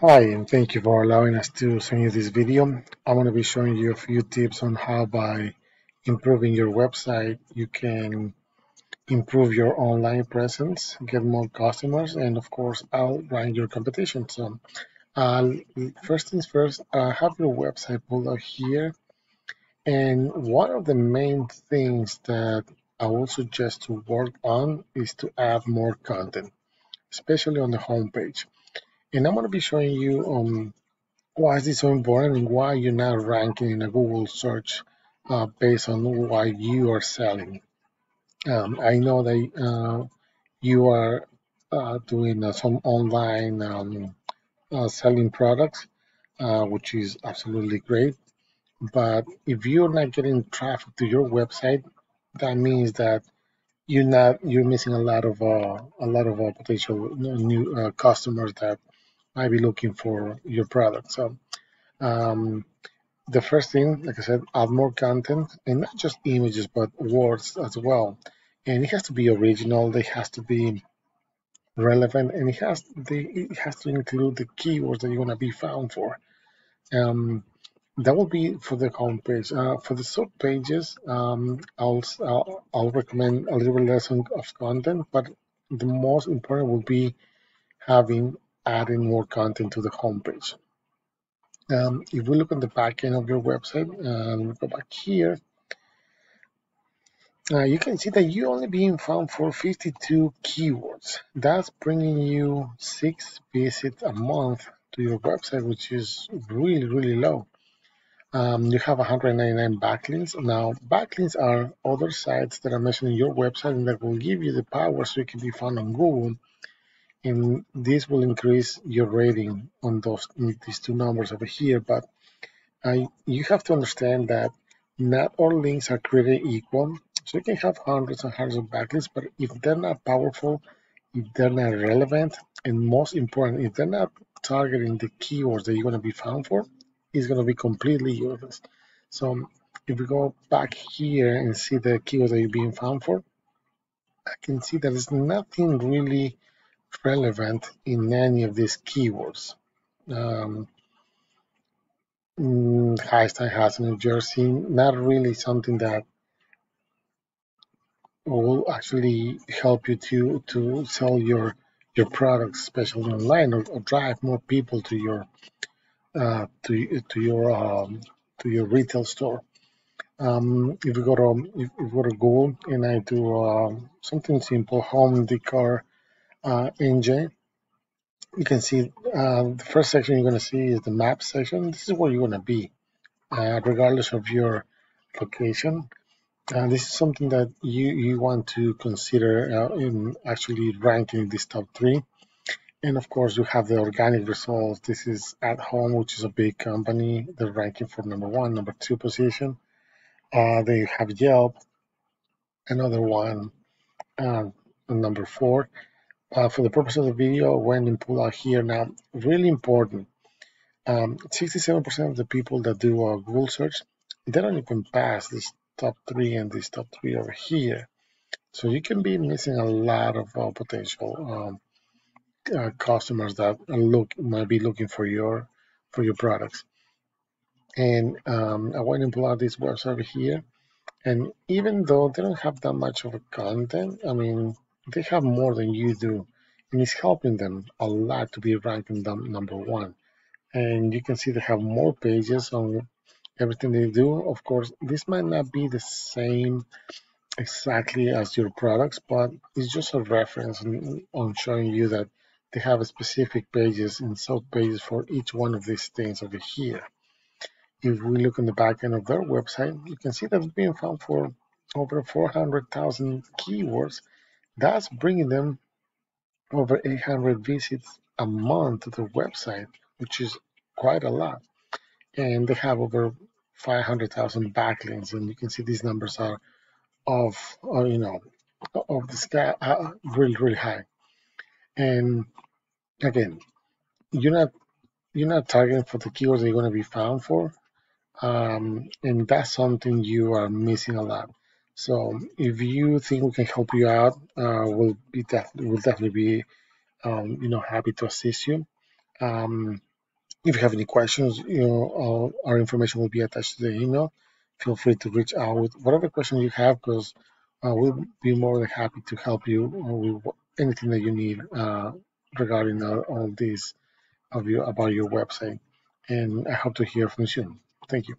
Hi, and thank you for allowing us to send you this video. I'm going to be showing you a few tips on how by improving your website, you can improve your online presence, get more customers, and of course, outrank your competition. So uh, first things first, uh, have your website pulled up here. And one of the main things that I would suggest to work on is to add more content, especially on the homepage. And I'm going to be showing you um, why is this so important and why you're not ranking in a Google search uh, based on what you are selling. Um, I know that uh, you are uh, doing uh, some online um, uh, selling products, uh, which is absolutely great. But if you're not getting traffic to your website, that means that you're not you're missing a lot of a lot of potential new customers that might be looking for your product. So um, the first thing, like I said, add more content and not just images, but words as well. And it has to be original. It has to be relevant, and it has it has to include the keywords that you want to be found for. Um, that will be for the homepage. Uh, for the sub pages, um, I'll, I'll, I'll recommend a little less of content, but the most important will be having adding more content to the homepage. Um, if we look at the back end of your website and we go back here, uh, you can see that you're only being found for 52 keywords. That's bringing you six visits a month to your website, which is really, really low. Um, you have 199 backlinks. Now, backlinks are other sites that are mentioned in your website and that will give you the power so you can be found on Google and this will increase your rating on those these two numbers over here. But I, you have to understand that not all links are created equal. So you can have hundreds and hundreds of backlinks, but if they're not powerful, if they're not relevant, and most important, if they're not targeting the keywords that you're going to be found for, it's going to be completely useless. So if we go back here and see the keywords that you're being found for, I can see that there's nothing really relevant in any of these keywords. Um, High House in New Jersey, not really something that will actually help you to to sell your your products, especially online, or, or drive more people to your uh, to to your um, to your retail store. Um, if you go to if you go to Google and I do uh, something simple, home decor uh, engine, you can see uh, the first section you're going to see is the map section. This is where you're going to be, uh, regardless of your location. Uh, this is something that you, you want to consider uh, in actually ranking this top three. And of course, you have the organic results. This is at home, which is a big company. They're ranking for number one, number two position. Uh, they have Yelp, another one, number four uh, for the purpose of the video, went and pull out here now. Really important. 67% um, of the people that do a Google search, they don't even pass this top three and this top three over here. So you can be missing a lot of uh, potential um, uh, customers that look might be looking for your for your products. And um, I went and pull out this website over here. And even though they don't have that much of a content, I mean, they have more than you do and it's helping them a lot to be ranking them number one. And you can see they have more pages on everything they do. Of course this might not be the same exactly as your products but it's just a reference on showing you that they have specific pages and sub pages for each one of these things over here. If we look in the back end of their website you can see that it's being found for over 400,000 keywords that's bringing them over 800 visits a month to the website, which is quite a lot. And they have over 500,000 backlinks, and you can see these numbers are of, uh, you know, of the sky, uh, really, really high. And again, you're not you're not targeting for the keywords that you're going to be found for, um, and that's something you are missing a lot. So if you think we can help you out, uh, we'll be def- we'll definitely be um, you know happy to assist you. Um, if you have any questions, you know, uh, our information will be attached to the email. Feel free to reach out with whatever question you have, because uh, we'll be more than happy to help you with anything that you need uh, regarding uh, all of you about your website. And I hope to hear from you soon. Thank you.